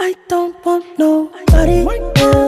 I don't want nobody else.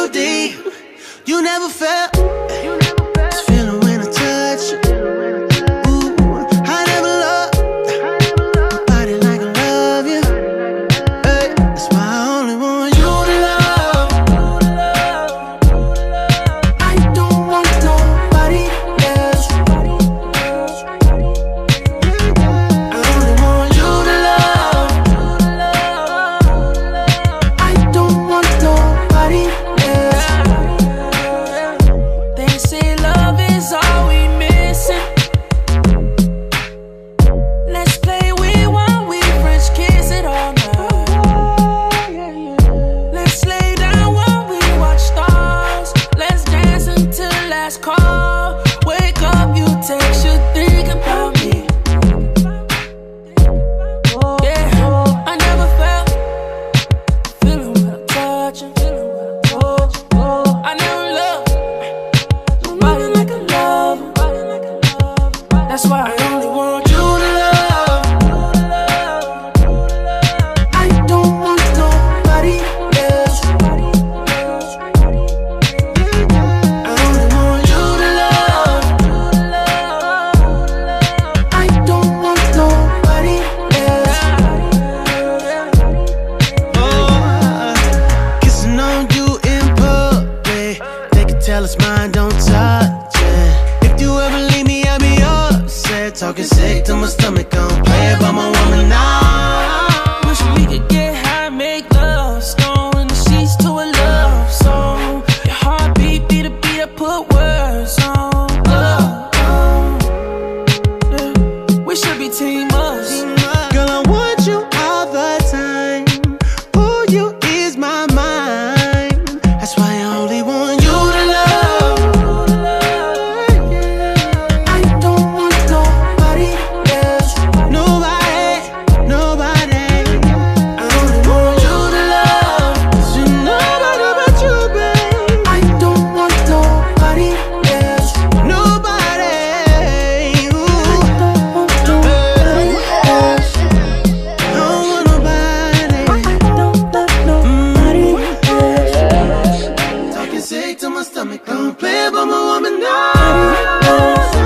too deep. You never felt. That's why I only want you to love. I don't want nobody else. I only want you to love. I don't want nobody else. Oh, kissing on you in public. They can tell it's mine, don't touch it. If you ever leave talking sick to my stomach. I don't play it by my my stomach. Don't play about my woman now.